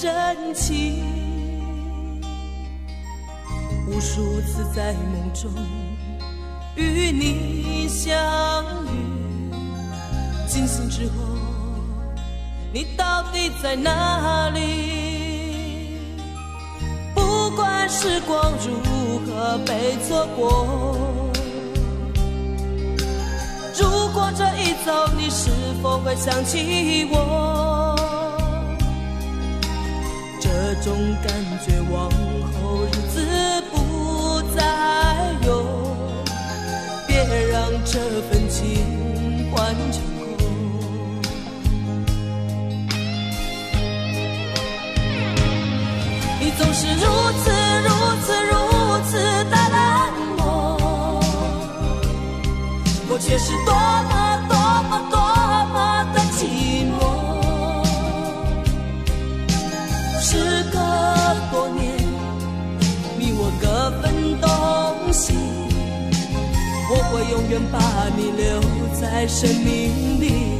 真情？无数次在梦中与你相遇，惊醒之后，你到底在哪里？不管时光如何被错过。如果这一走，你是否会想起我？这种感觉往后日子不再有，别让这份情换成空。你总是如此如此如此的冷漠，我却是多么多么我会永远把你留在生命里。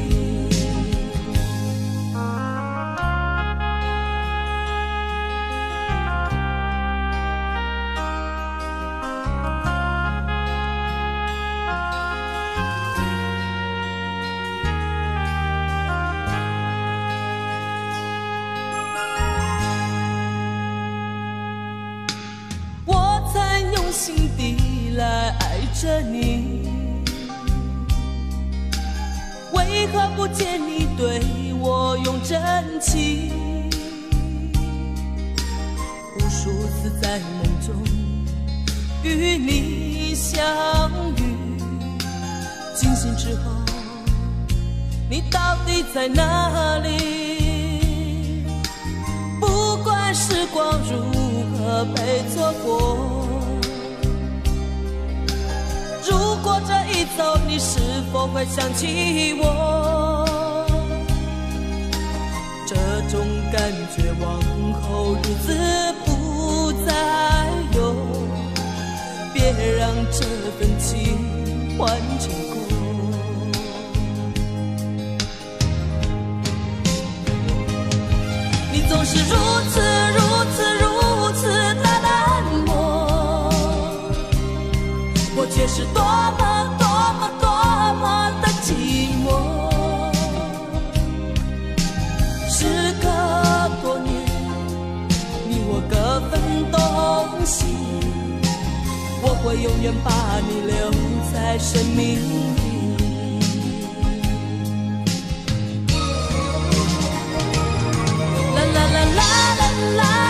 着你，为何不见你对我用真情？无数次在梦中与你相遇，惊醒之后，你到底在哪里？不管时光如何被错过，走，你是否会想起我？这种感觉往后日子不再有，别让这份情换成空。你总是如此永远把你留在生命里。啦啦啦啦啦啦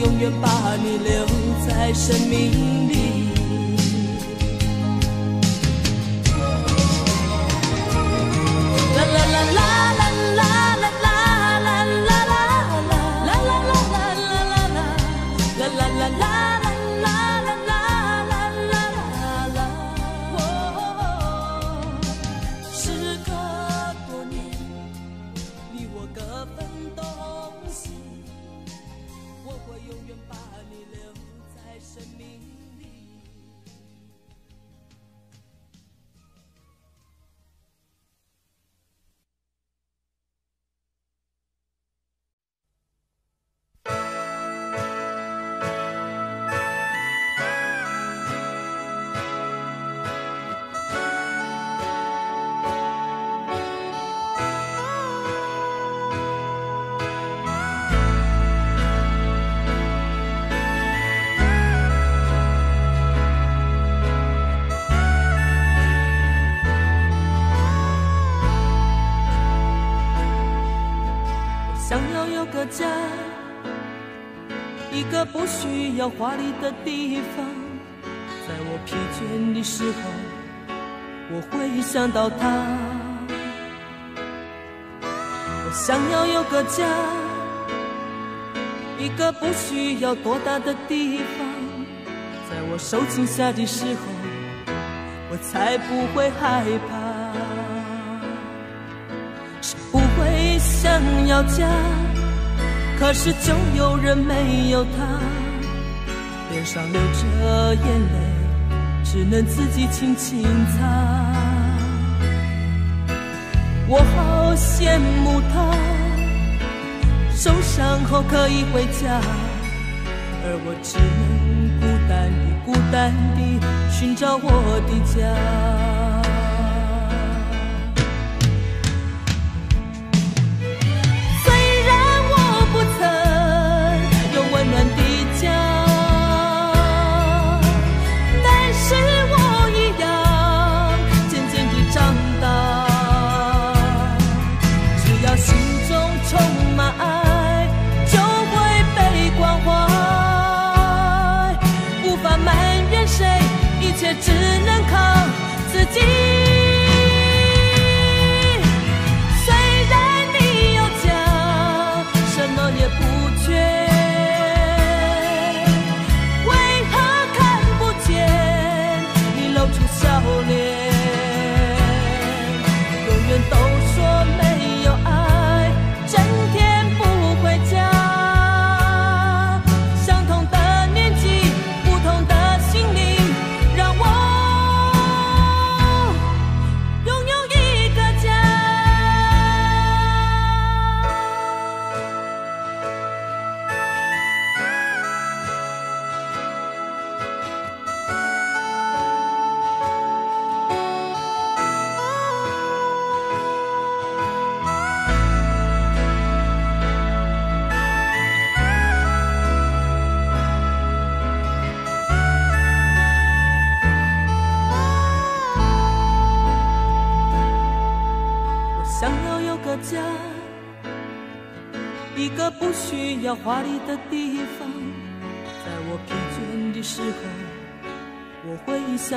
永远把你留在生命里。要华丽的地方。在我疲倦的时候，我会想到他。我想要有个家，一个不需要多大的地方。在我受惊吓的时候，我才不会害怕。谁不会想要家？可是就有人没有他，上流着眼泪，只能自己轻轻擦。我好羡慕他，受伤后可以回家，而我只能孤单地、孤单地寻找我的家。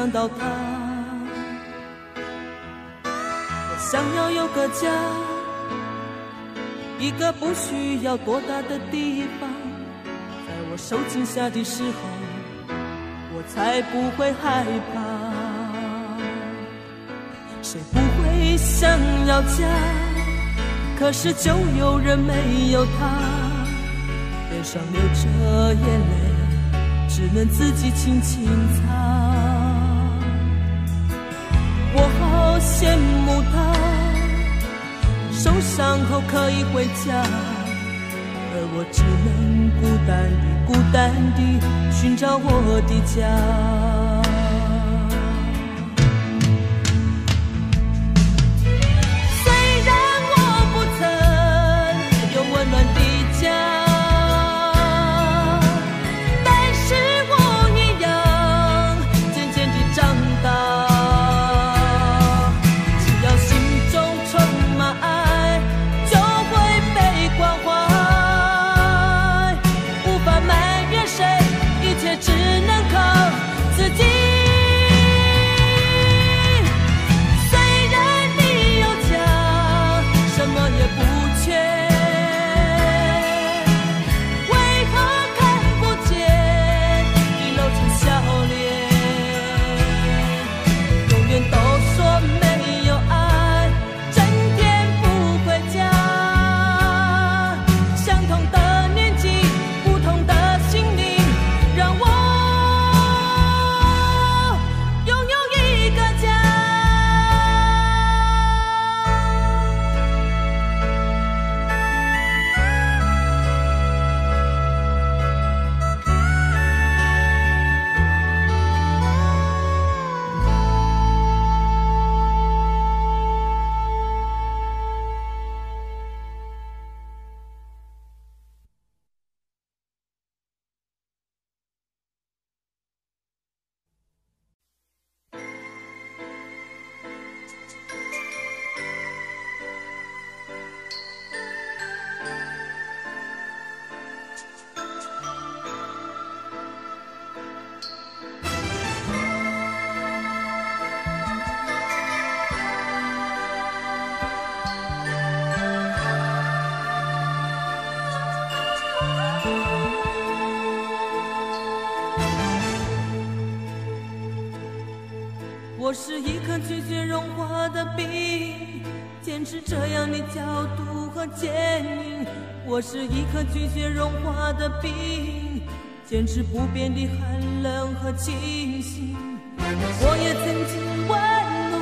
想到他。我想要有个家，一个不需要多大的地方，在我受惊吓的时候，我才不会害怕。谁不会想要家？可是就有人没有他。脸上流着眼泪，只能自己轻轻擦。羡慕他，受伤后可以回家，而我只能孤单地、孤单地寻找我的家。是一颗拒绝融化的冰坚持不变的寒冷和清醒我也曾经温暖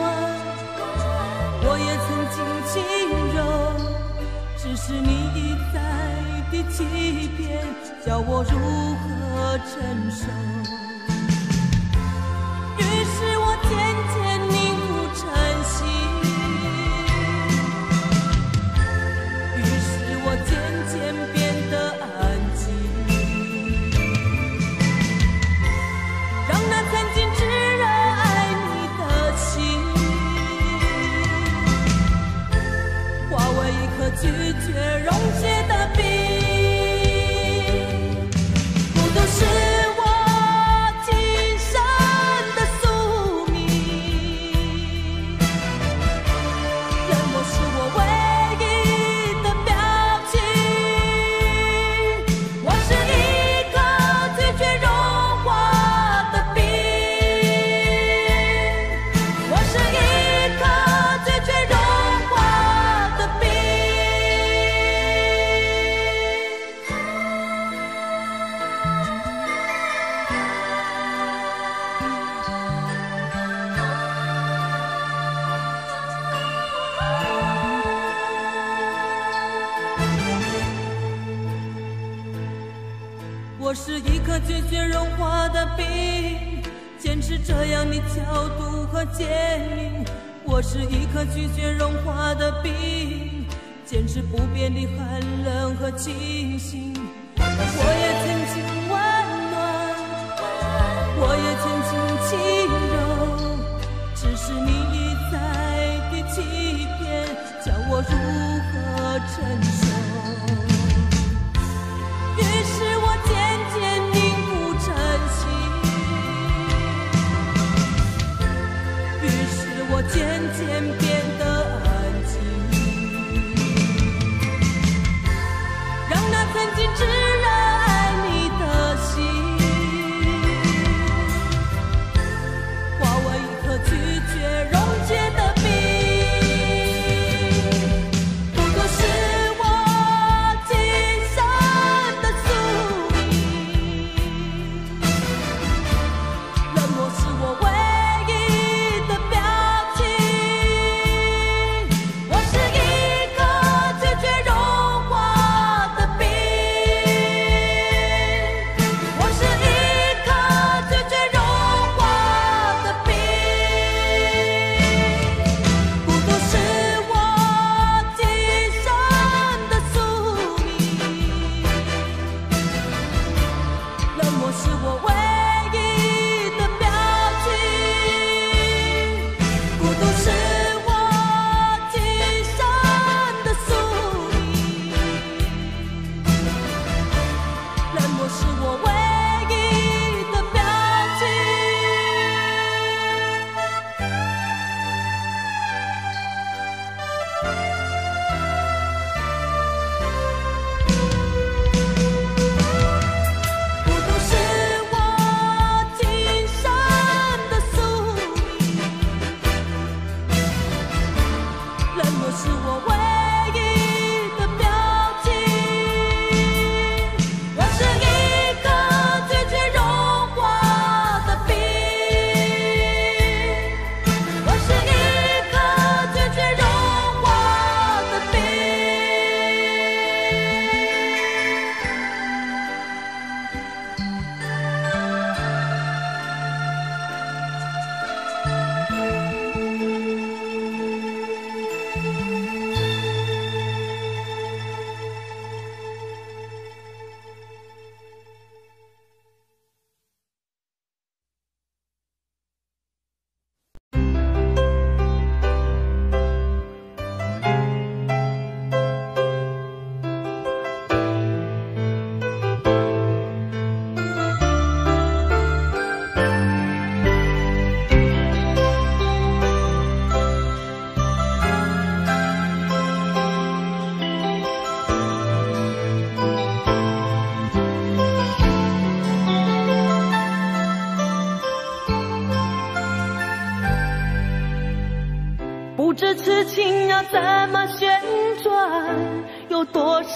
我也曾经轻柔只是你一再的欺骗叫我如何承受。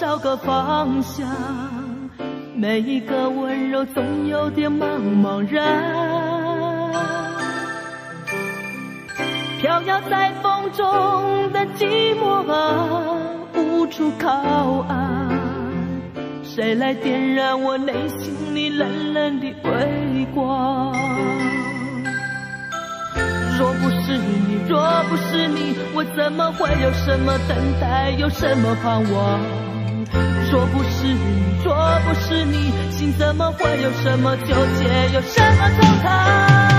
少个方向？每一个温柔总有点茫茫然。飘摇在风中的寂寞啊，无处靠岸。谁来点燃我内心里冷冷的微光？若不是你，若不是你，我怎么会有什么等待，有什么盼望？若不是你，若不是你，心怎么会有什么纠结，有什么惆怅？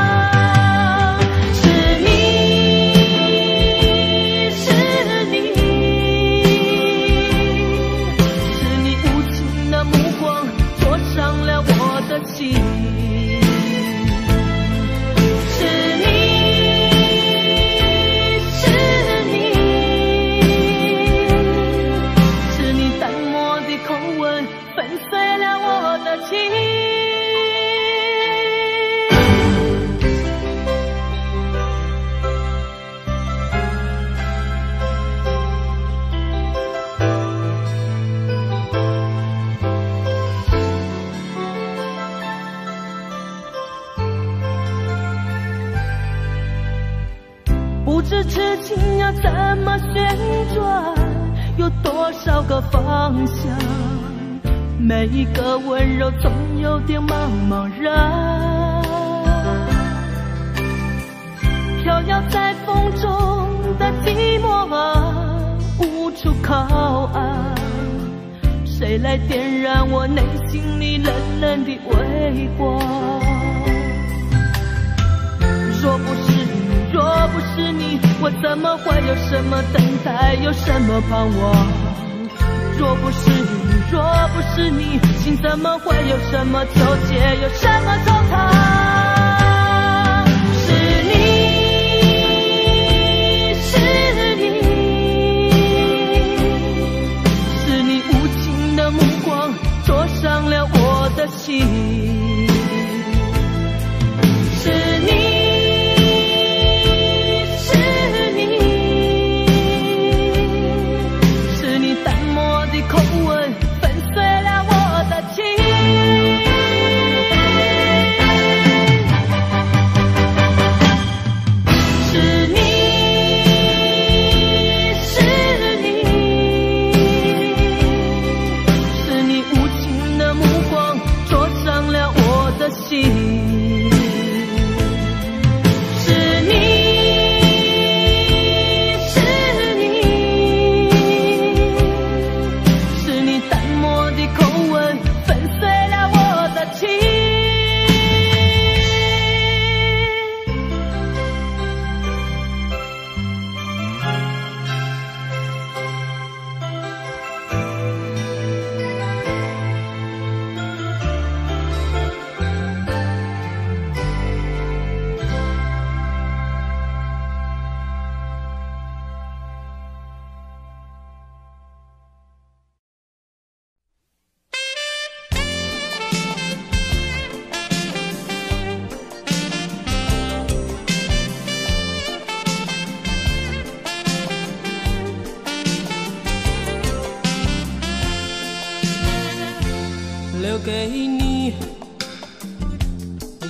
留给你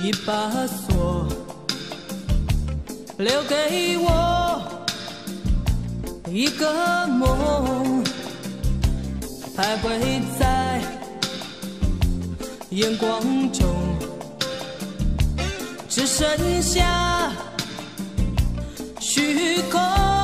一把锁，留给我一个梦，徘徊在眼光中只剩下虚空。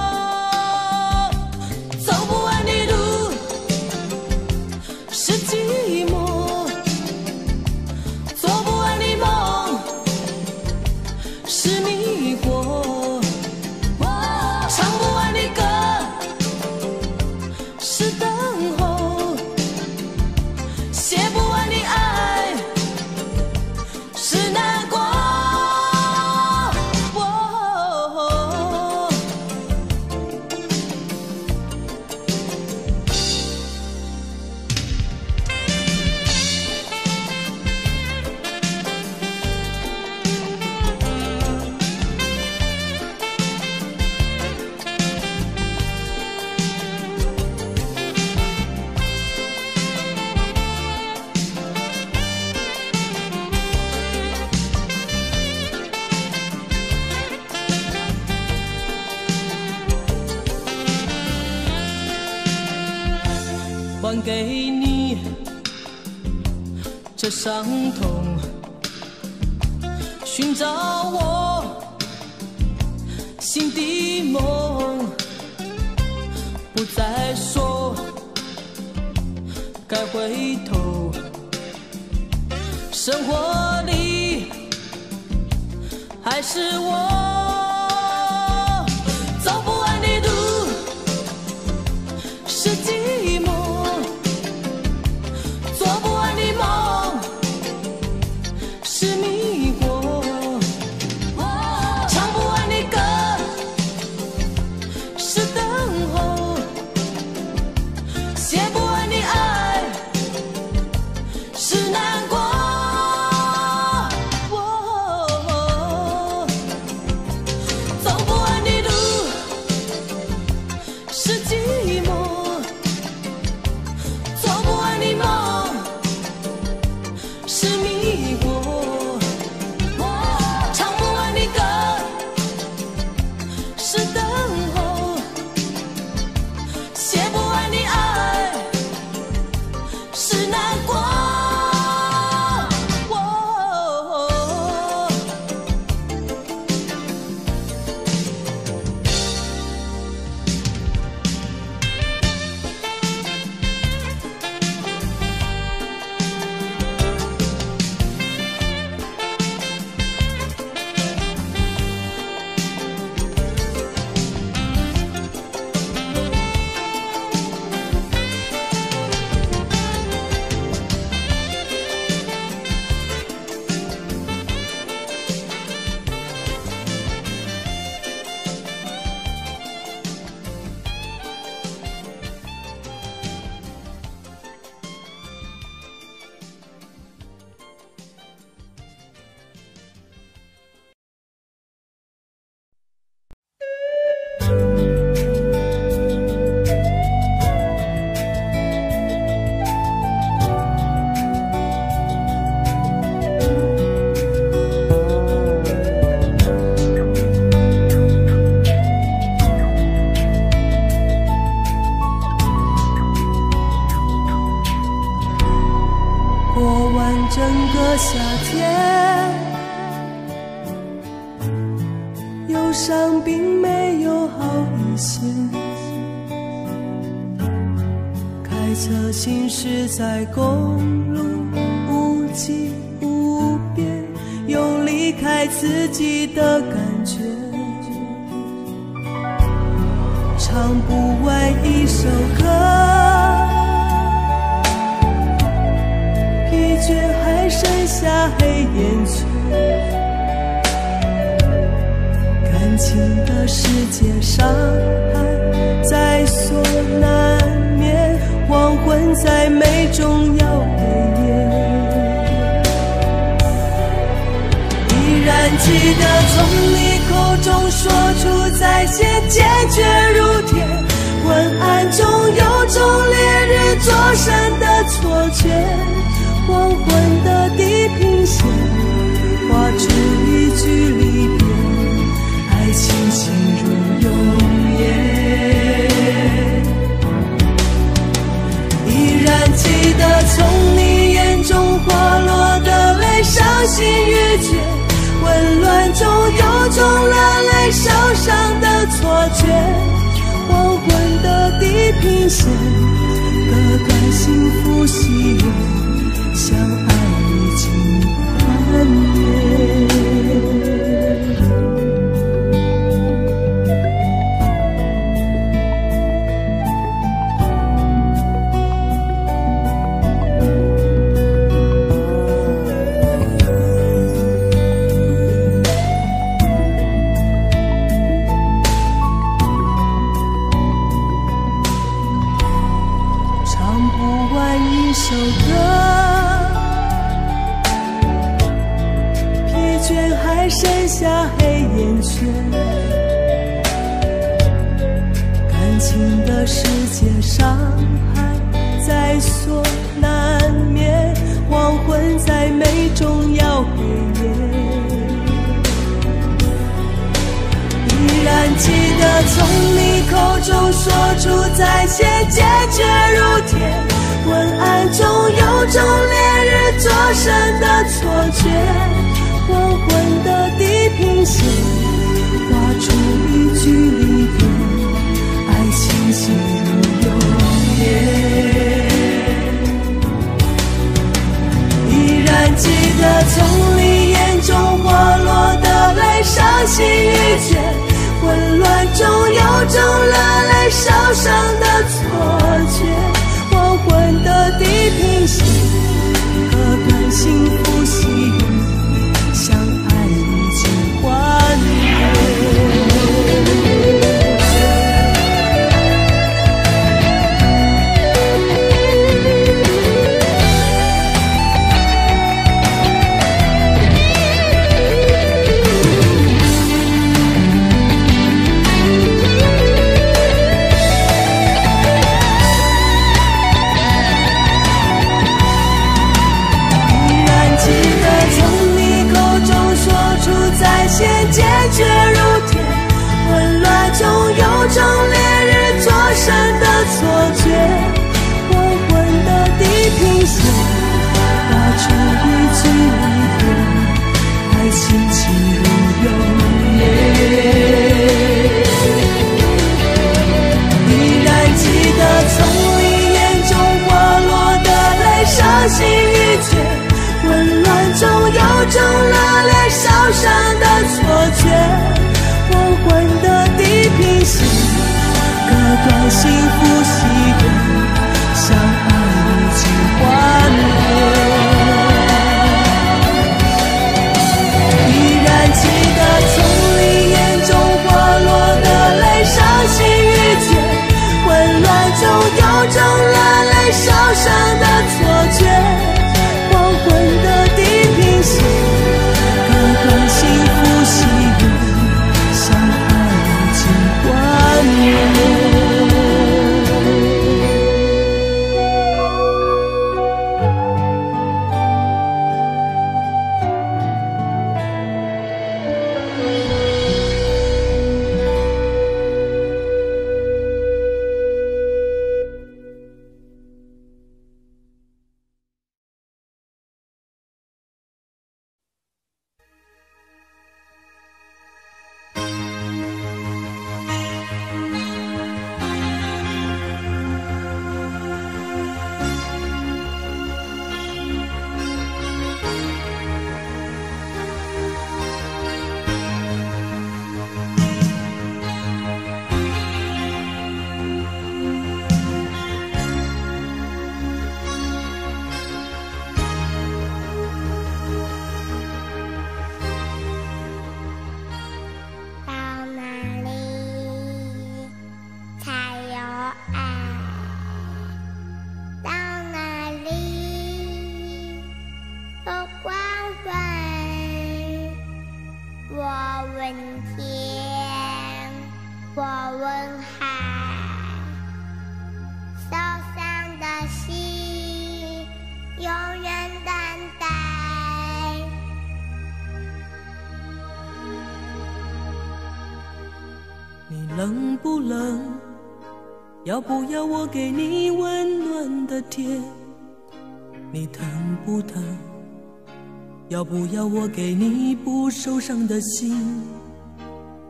给你不受伤的心？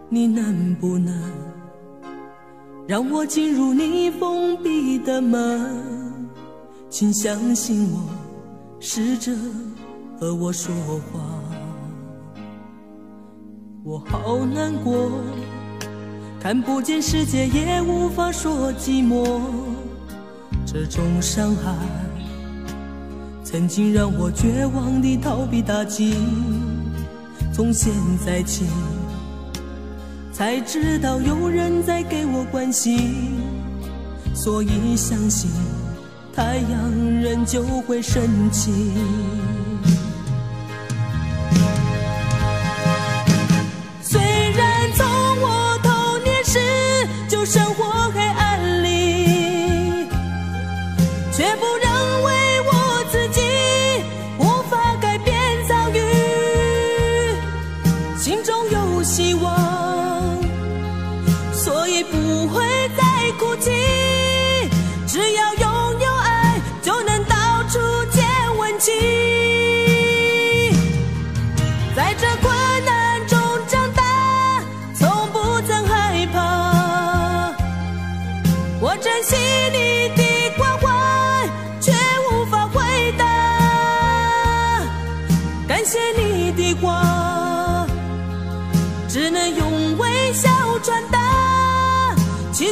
你能不能让我进入你封闭的门？请相信我，试着和我说话。我好难过。看不见世界，也无法说寂寞。这种伤害，曾经让我绝望的逃避打击。从现在起，才知道有人在给我关心，所以相信太阳仍旧会升起。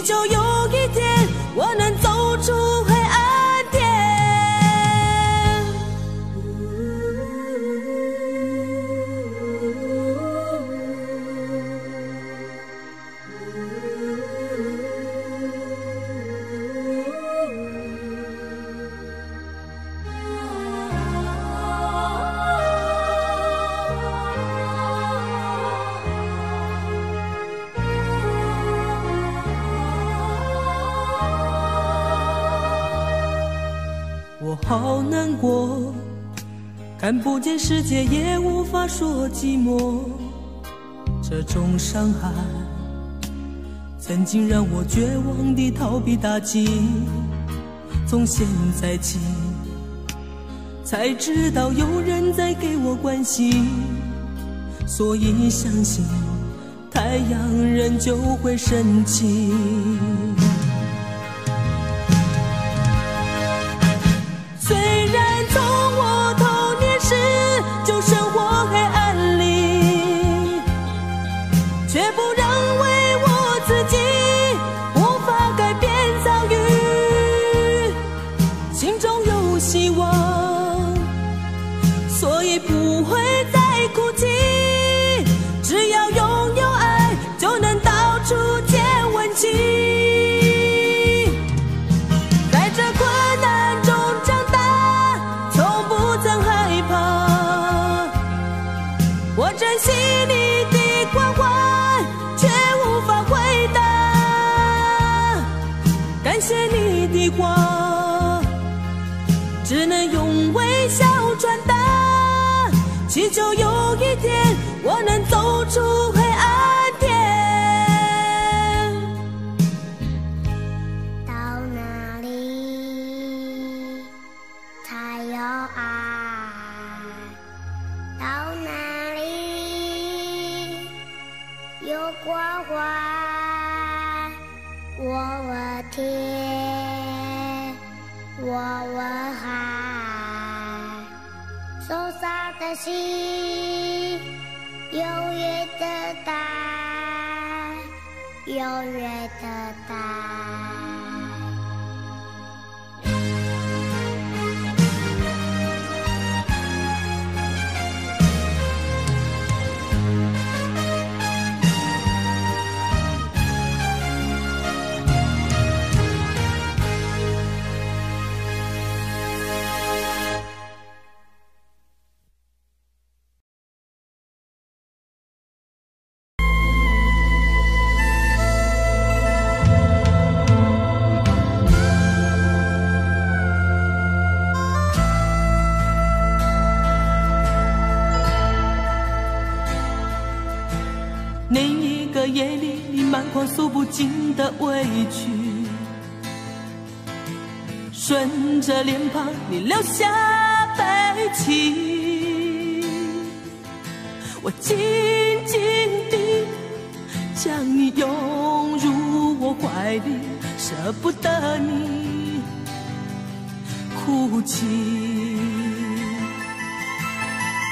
祈求有看不见世界，也无法说寂寞。这种伤害，曾经让我绝望地逃避打击。从现在起，才知道有人在给我关心，所以相信太阳仍旧会升起。祈求有一天我能走出尽的委屈，顺着脸庞，你流下悲泣。我紧紧地将你拥入我怀里，舍不得你哭泣。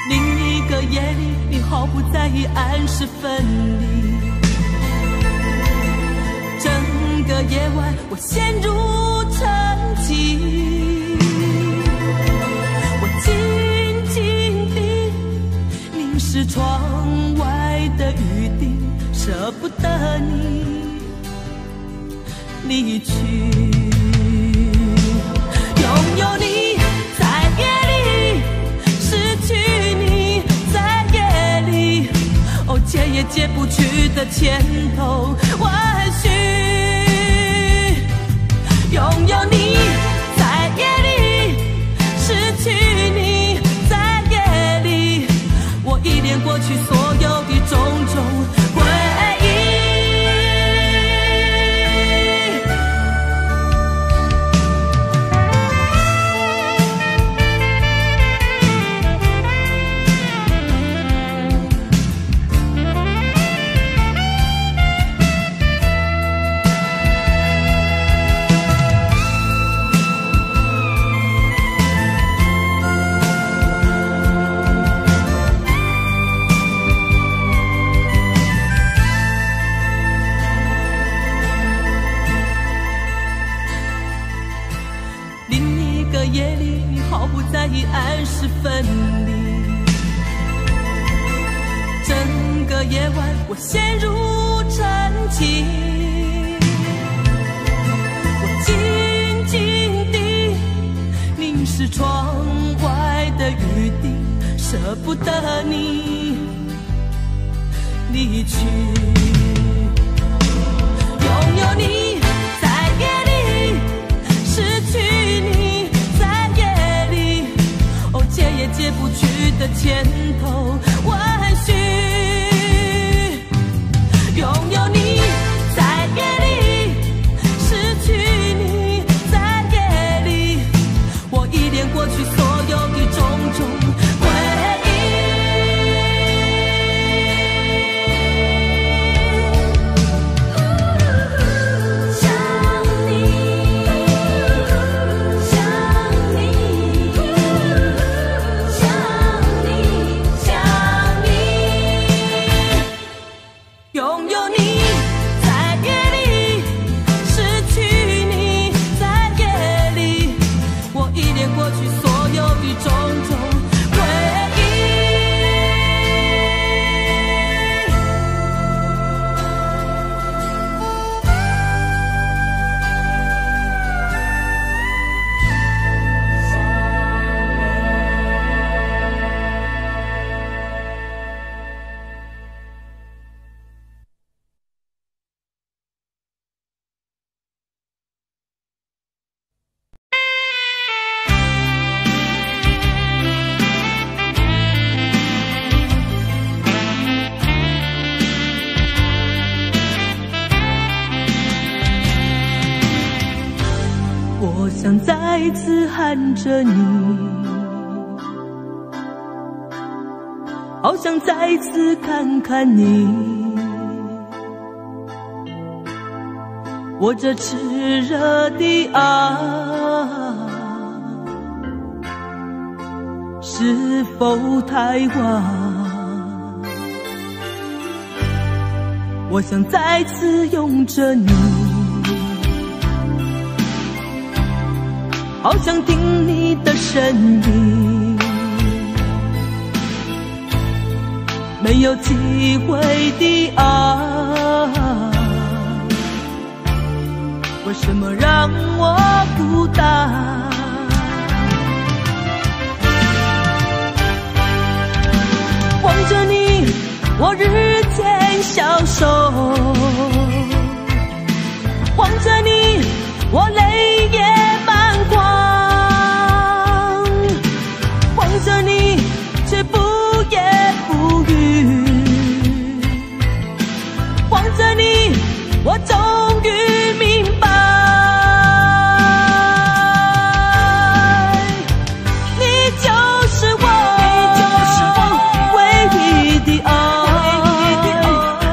另一个夜里，你毫不在意暗示分离。个夜晚，我陷入沉寂。我静静地凝视窗外的雨滴，舍不得你离去。拥有你在夜里，失去你在夜里，哦，解也解不去的千头万绪。拥有你在夜里，失去你在夜里，我依恋过去所有的种种。着你，好想再次看看你。我这炽热的爱，是否太晚？我想再次拥着你。好想听你的声音，没有机会的爱，为什么让我孤单？望着你，我日渐消瘦。望着你，我泪眼我终于明白，你就是我，你就是我唯一的爱，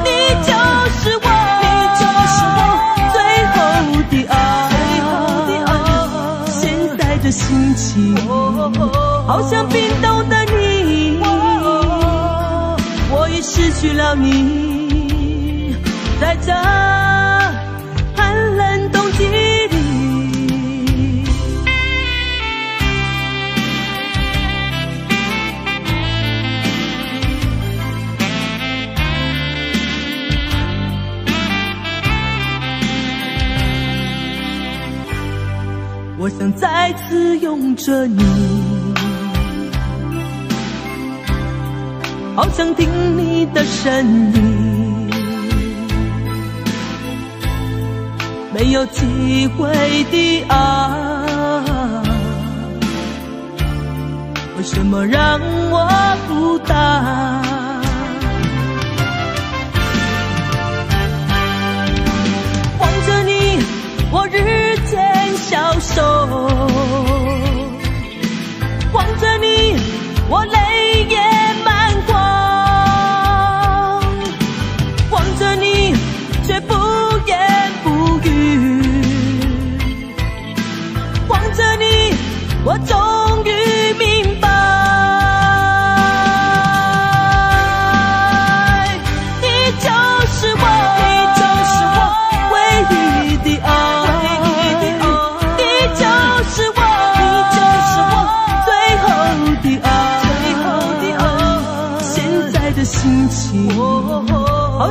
你就是我，你就是我最后的爱，现在的心情，好像冰冻的你，我已失去了你，想再次拥着你，好想听你的声音，没有机会的爱，为什么让我孤单？消瘦。望着你，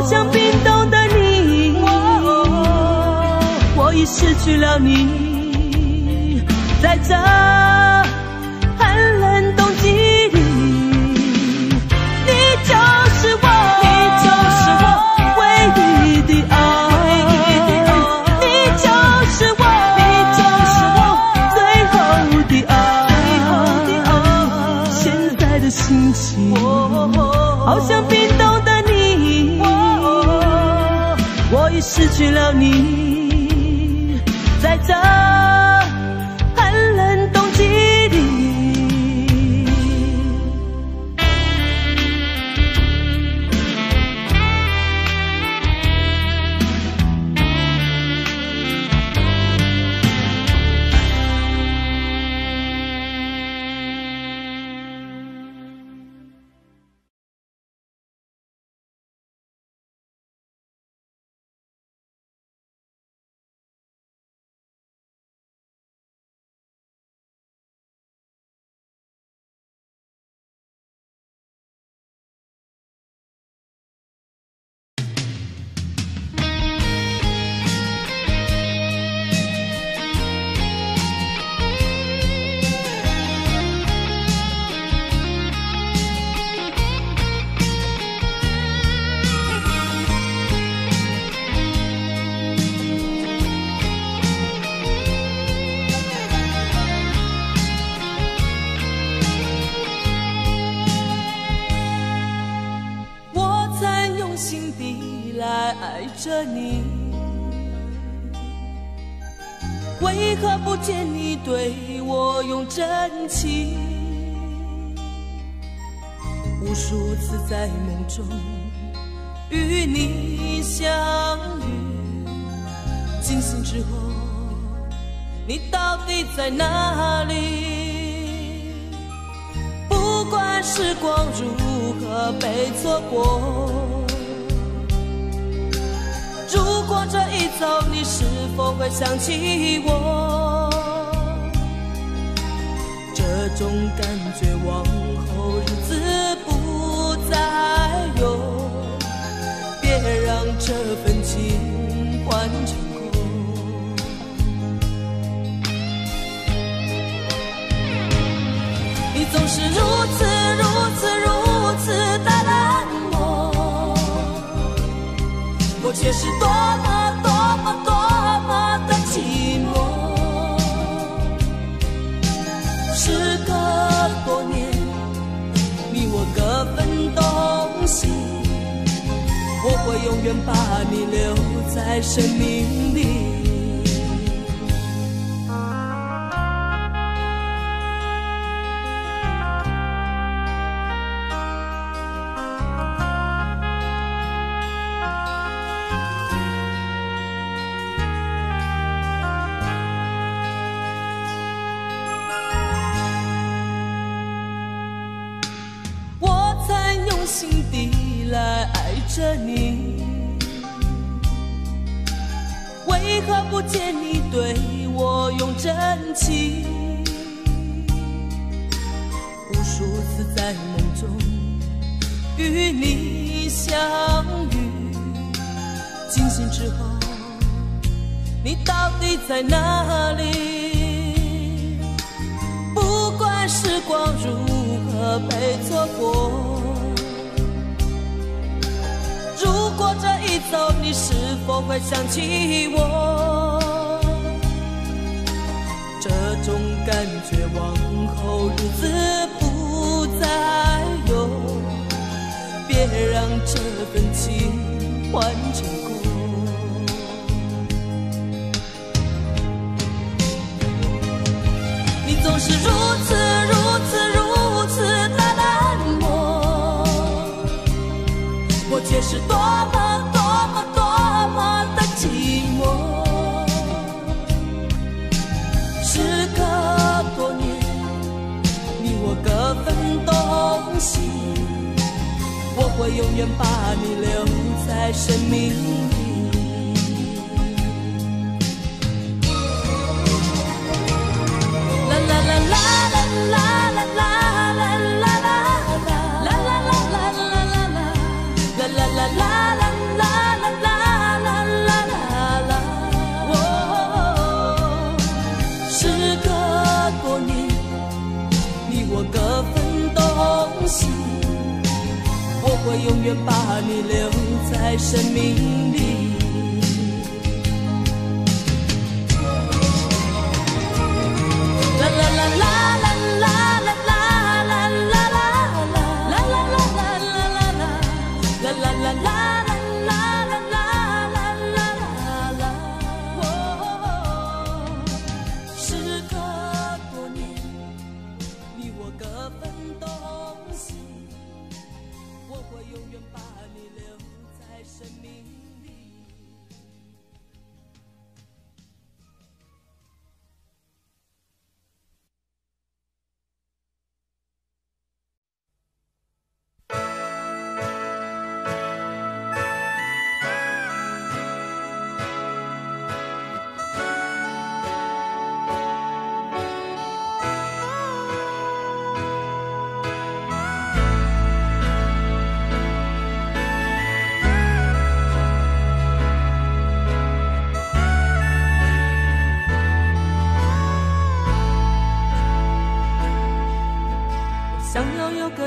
像冰冻的你，我已失去了你，在这为了你，情？无数次在梦中与你相遇，惊醒之后，你到底在哪里？不管时光如何被错过，如果这一走，你是否会想起我？总感觉往后日子不再有，别让这份情换成空。你总是如此如此如此的冷漠，我却是多么愿把你留在生命里。不见你对我用真情？无数次在梦中与你相遇，惊醒之后，你到底在哪里？不管时光如何被错过，如果这一走，你是否会想起我？种感觉往后日子不再有，别让这份情换成空。你总是如此如此如此的冷漠，我却是多我永远把你留在生命里。啦啦啦啦啦啦我永远把你留在生命里。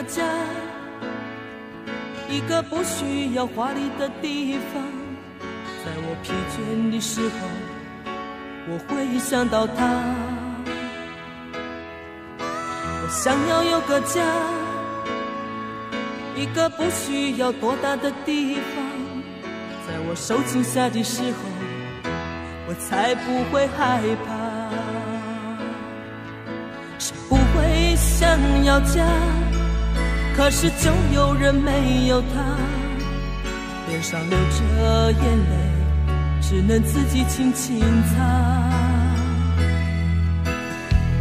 家，一个不需要华丽的地方，在我疲倦的时候，我会想到他。我想要有个家，一个不需要多大的地方，在我受惊吓的时候，我才不会害怕。谁不会想要家？可是，就有人没有他，脸上流着眼泪，只能自己轻轻擦。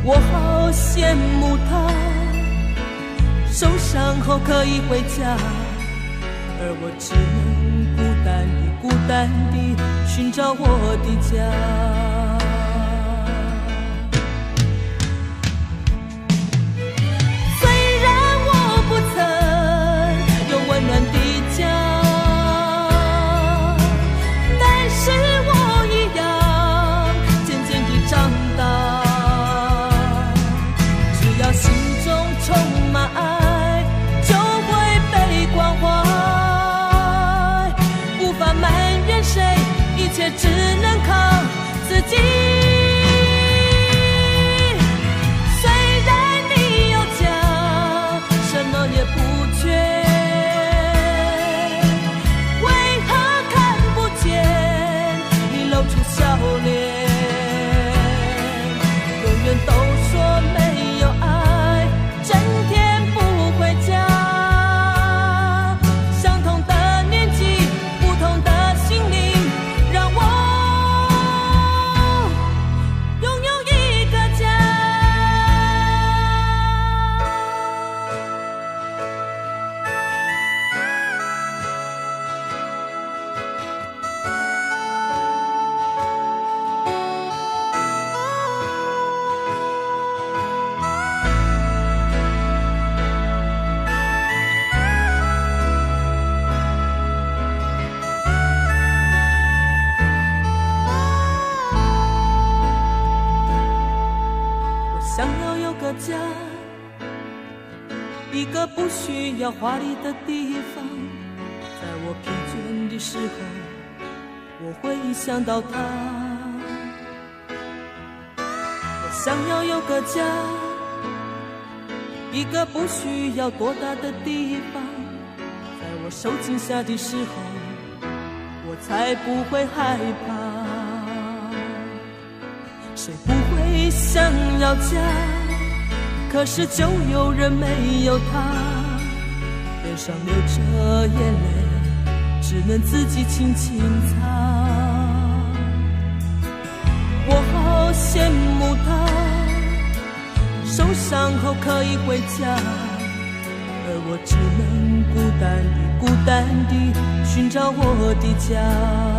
我好羡慕他，受伤后可以回家，而我只能孤单地、孤单地寻找我的家。一切只能靠自己。需要华丽的地方，在我疲倦的时候，我会想到他。我想要有个家，一个不需要多大的地方，在我受惊吓的时候，我才不会害怕。谁不会想要家？可是就有人没有他。脸上流着眼泪，只能自己轻轻擦。我好羡慕他，受伤后可以回家，而我只能孤单地、孤单地寻找我的家。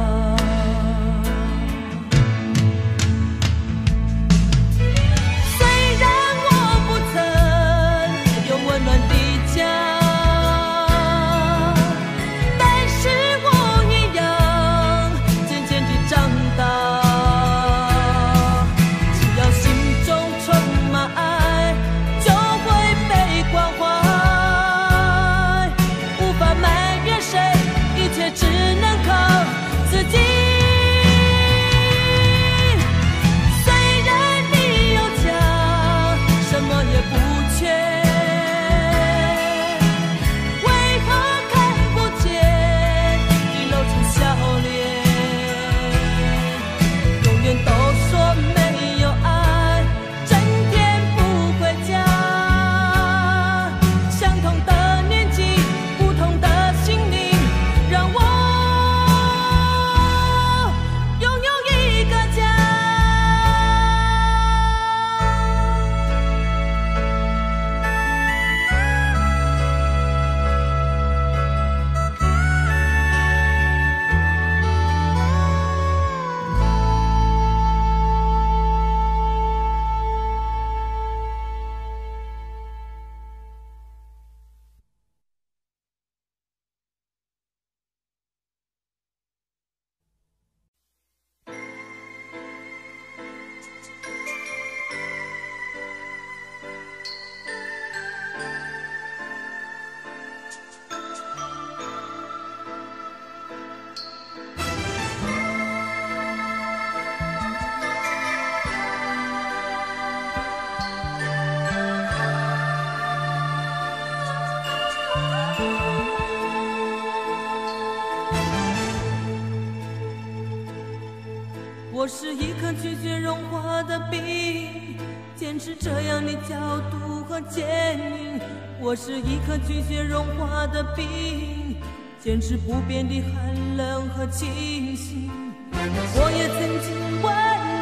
我是一颗拒绝融化的冰，坚持这样的角度和坚硬。我是一颗拒绝融化的冰，坚持不变的寒冷和清醒。我也曾经温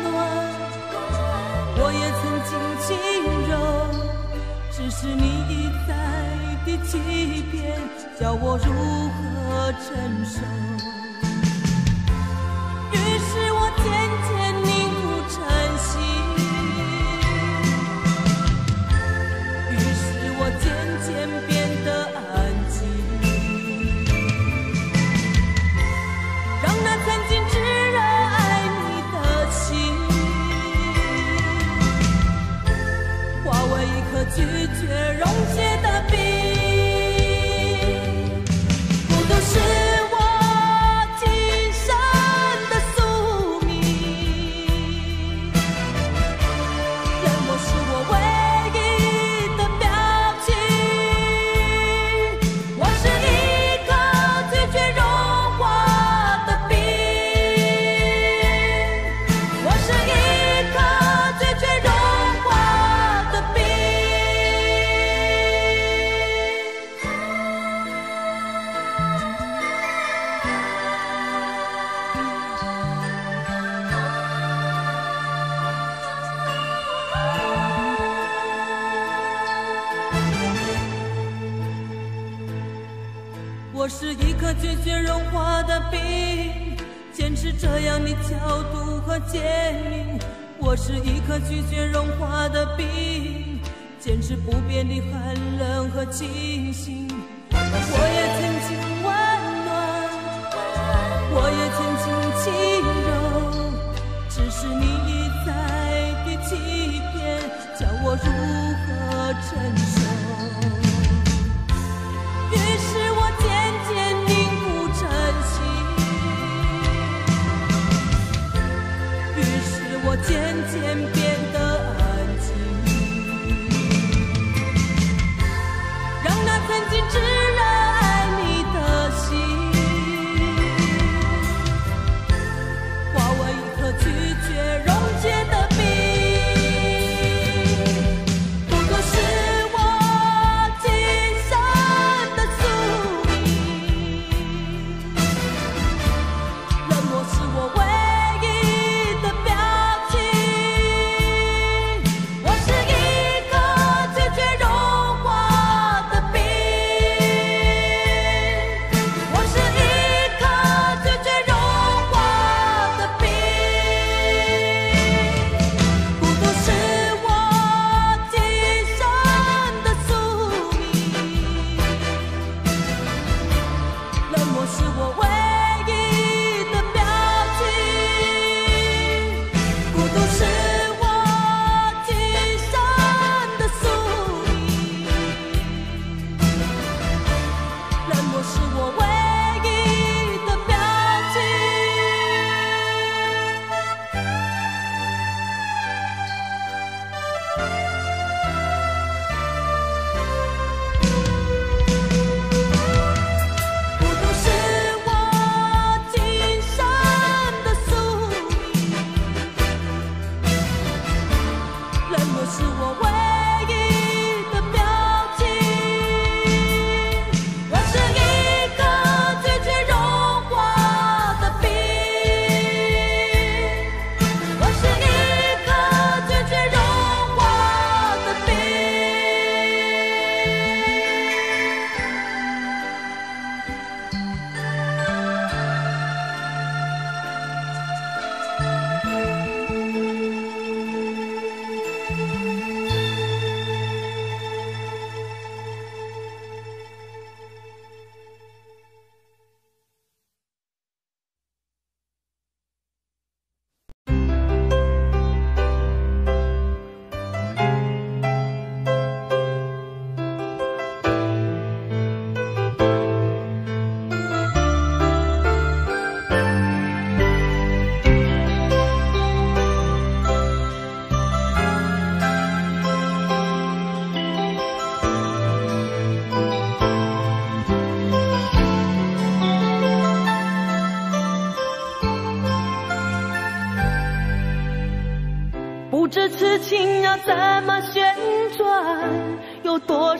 暖，我也曾经轻柔，只是你一再的欺骗，叫我如何承受？如何承受？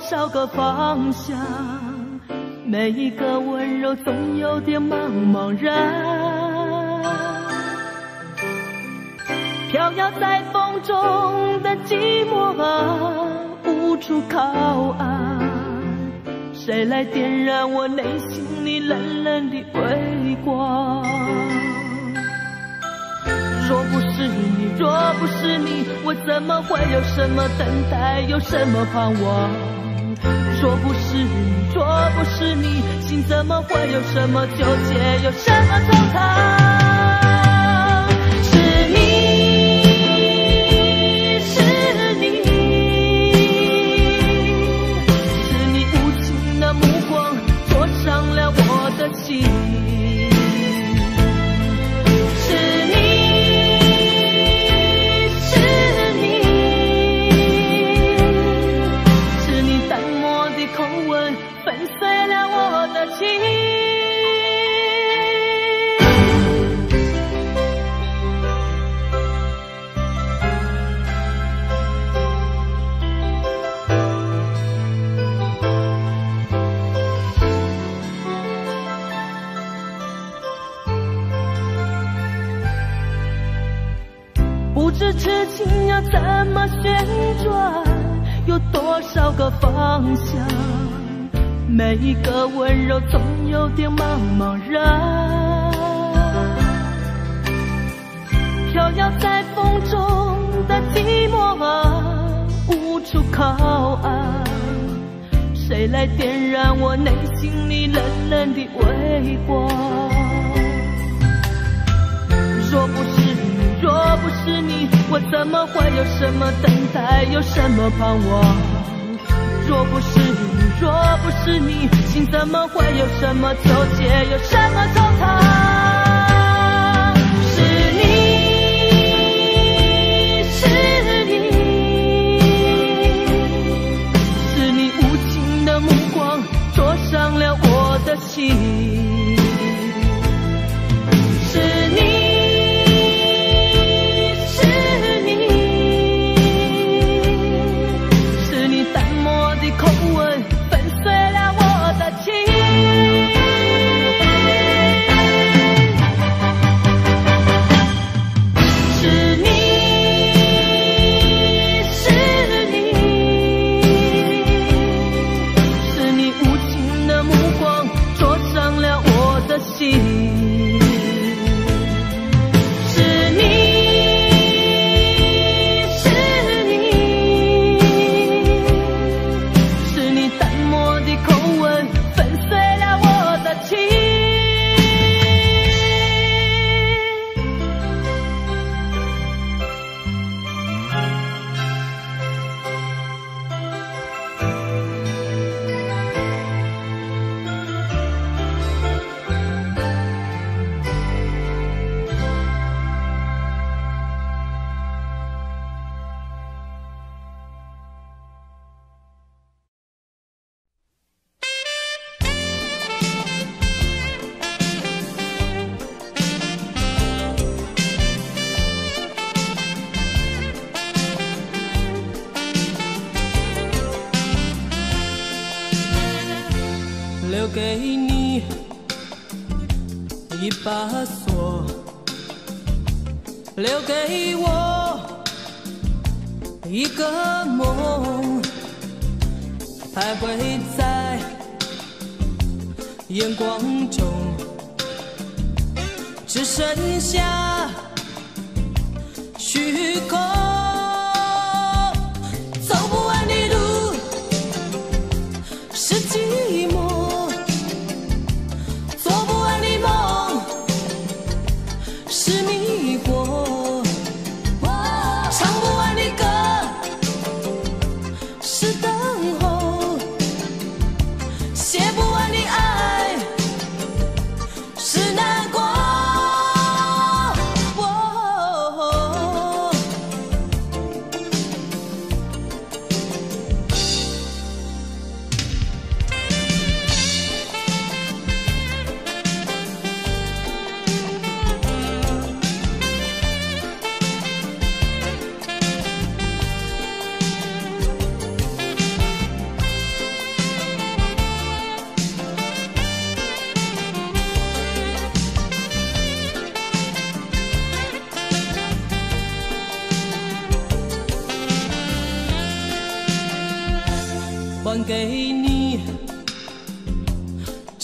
少个方向，每一个温柔总有点茫茫然。飘摇在风中的寂寞啊，无处靠岸。谁来点燃我内心里冷冷的微光？若不是你，若不是你，我怎么会有什么等待，有什么盼望？若不是你，若不是你，心怎么会有什么纠结，有什么惆怅？每一个温柔总有点茫茫然。飘摇在风中的寂寞啊，无处靠岸。谁来点燃我内心里冷冷的微光？若不是你，若不是你，我怎么会有什么等待，有什么盼望？若不是，若不是你，心怎么会有什么纠结，有什么惆怅？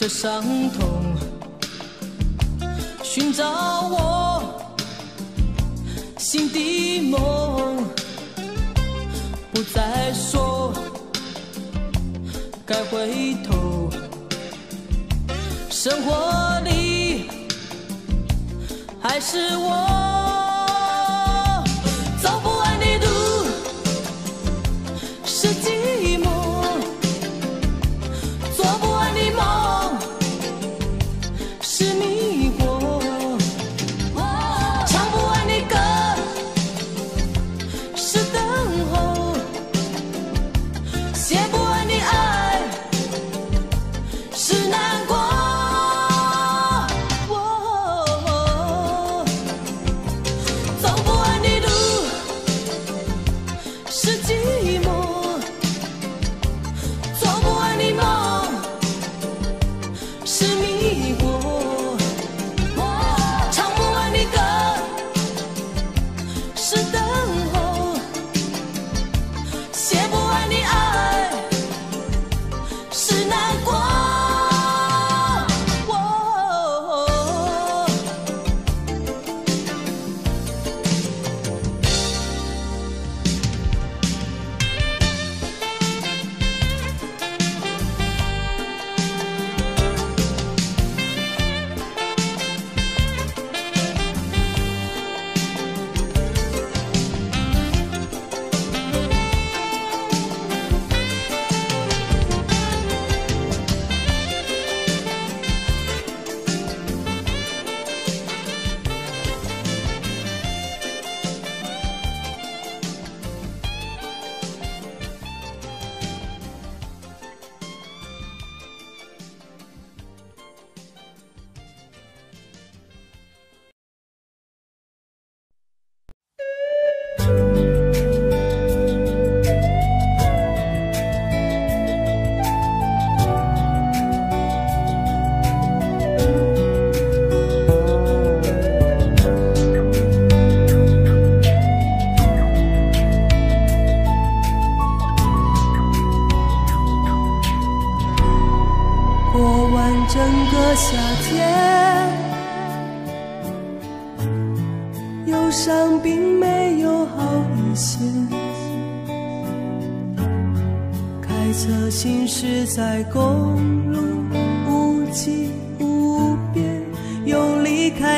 的伤痛，寻找我心的梦，不再说该回头，生活里还是我。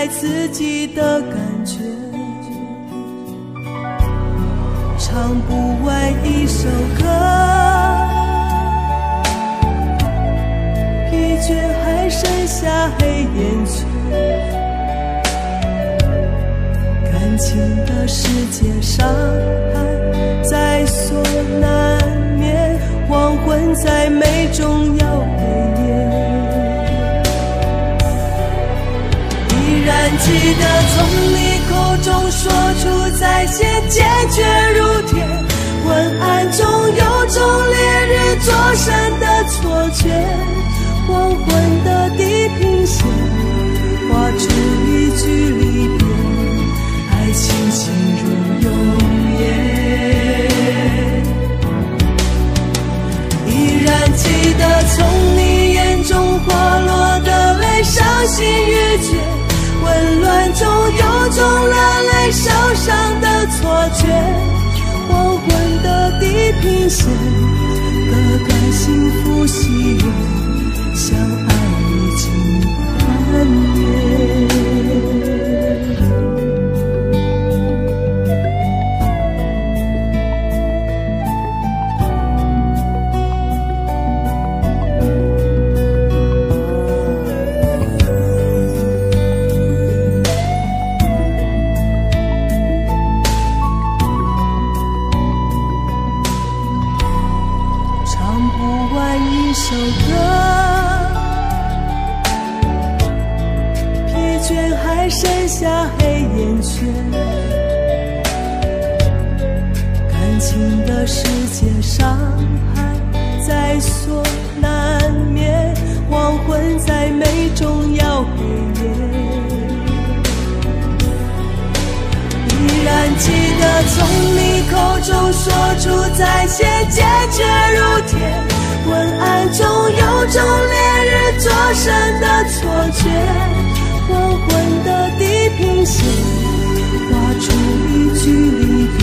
爱自己的感觉。唱不完一首歌。疲倦还剩下黑眼圈，感情的世界伤害在所难免，黄昏再美终记得从你口中说出再见，坚决如铁。昏暗中有种烈日灼身的错觉。黄昏的地平线，画出一句离别，爱情进入永夜。依然记得从你眼中滑落的泪，伤心欲绝，的错觉。黄昏的地平线，割断幸福喜悦。中说出再见，坚决如铁。昏暗中有种烈日灼身的错觉，黄昏的地平线划出一句离别，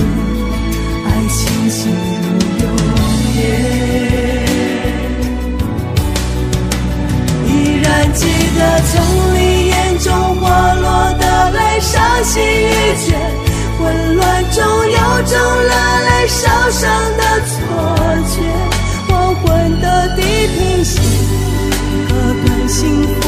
爱清晰如永夜。依然记得从你眼中滑落的泪，伤心欲绝，混乱中有种热泪烧伤的错觉。黄昏的地平线，割断幸福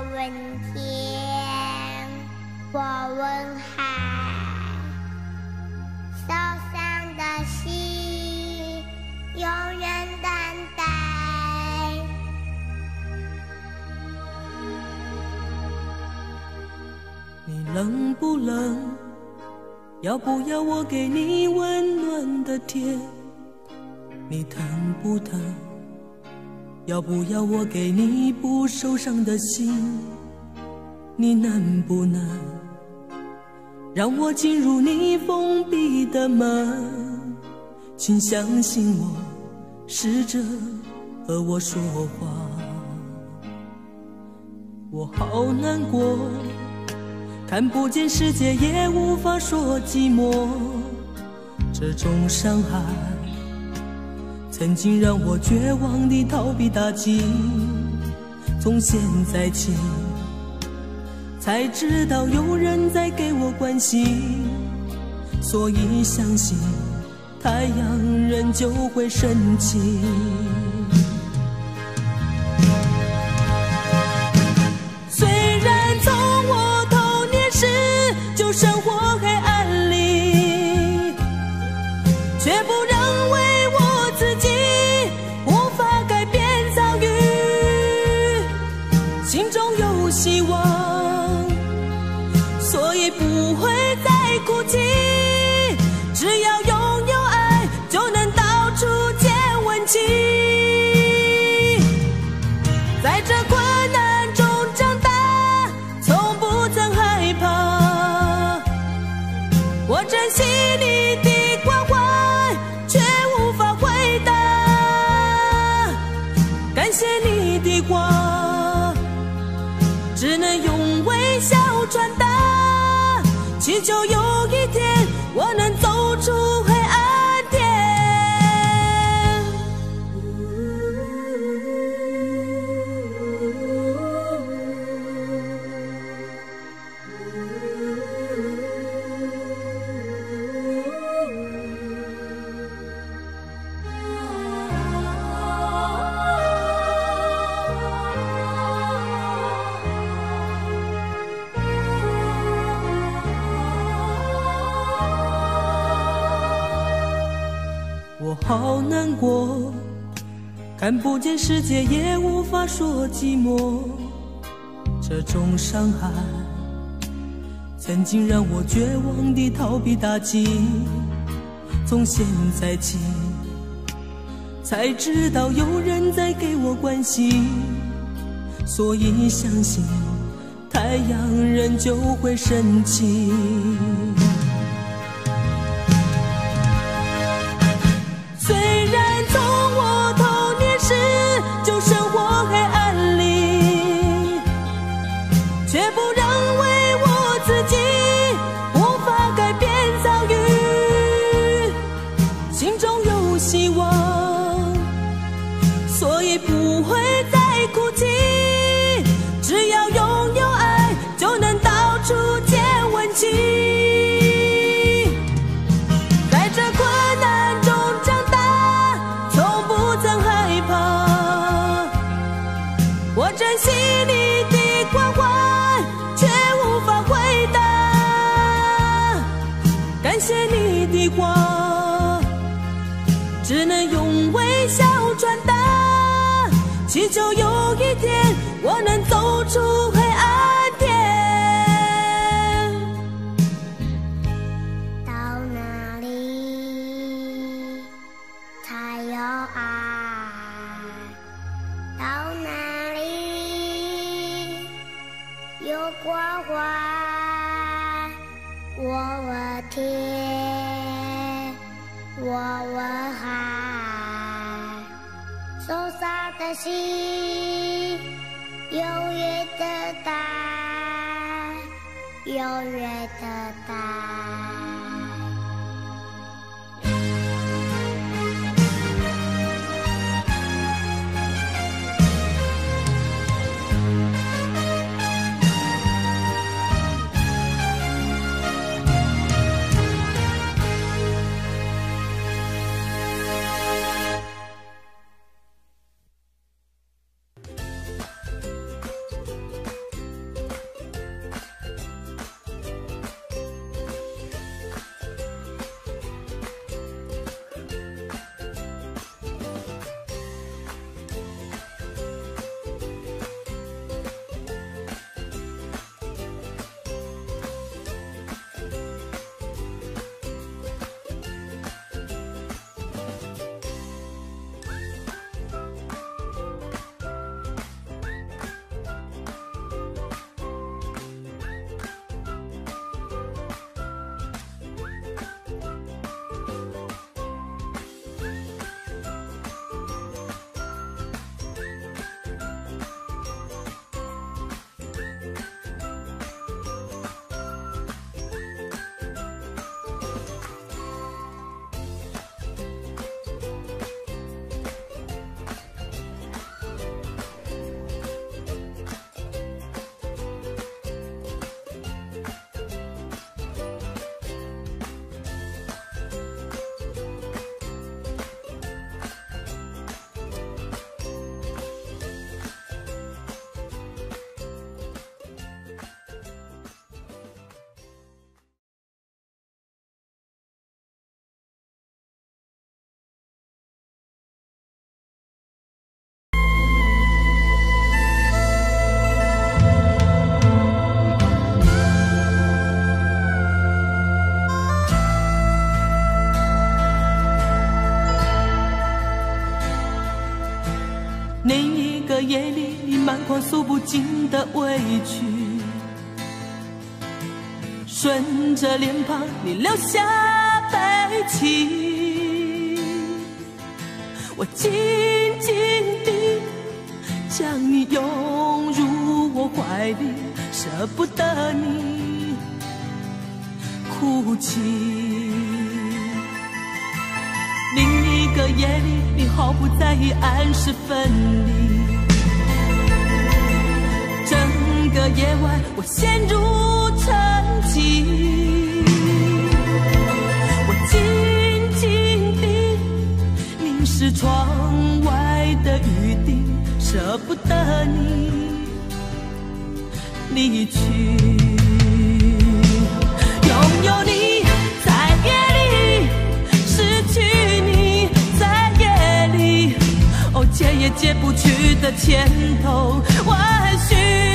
我问天，我问海，受伤的心永远等待。你冷不冷？要不要我给你温暖的天？你疼不疼？要不要我给你不受伤的心？你能不能让我进入你封闭的门？请相信我，试着和我说话。我好难过。看不见世界，也无法说寂寞。这种伤害，曾经让我绝望地逃避打击。从现在起，才知道有人在给我关心，所以相信太阳仍旧会升起。就有一天我能看不见世界，也无法说寂寞。这种伤害，曾经让我绝望地逃避打击。从现在起，才知道有人在给我关心，所以相信太阳仍旧会升起。伤我诉不尽的委屈，顺着脸庞你留下悲戚，我紧紧的将你拥入我怀里，舍不得你哭泣。另一个夜里，你毫不在意，按时分离。个夜晚，我陷入沉寂。我静静地凝视窗外的雨滴，舍不得你离去。拥有你在夜里，失去你在夜里，哦，解也解不去的牵头，万寻。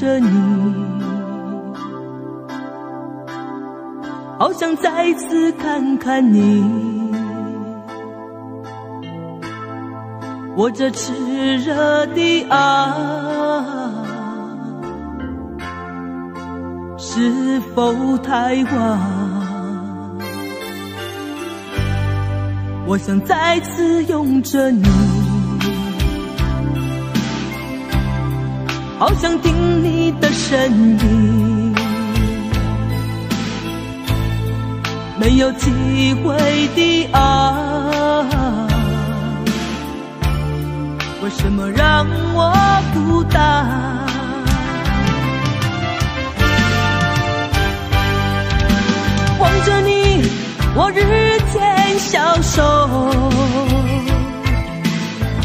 着你好想再次看看你。我这炽热的爱是否太晚？我想再次拥着你。好想听你的声音没有机会的爱为什么让我孤单？望着你我日渐消瘦。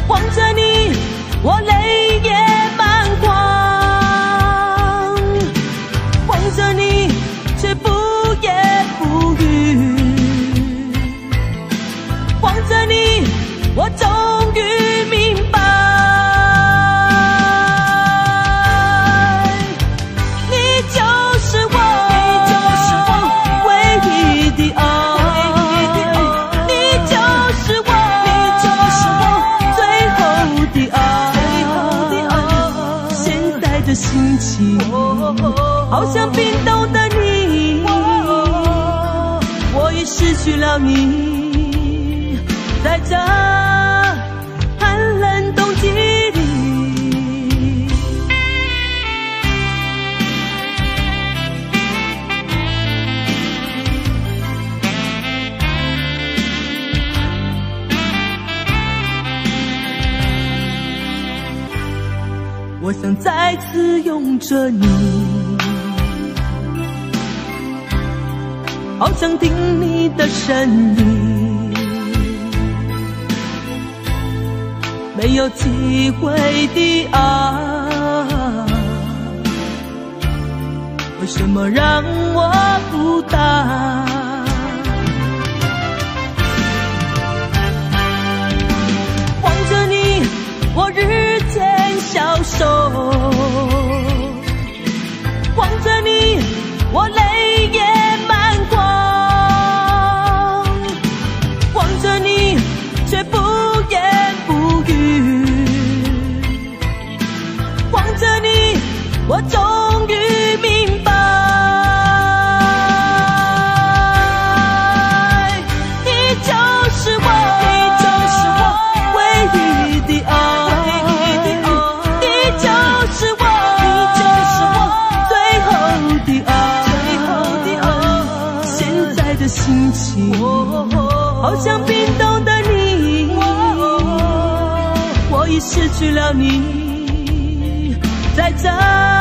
望着你我泪眼能再次拥着你好想听你的声音没有机会的爱为什么让我不答手望着你去了你，在这。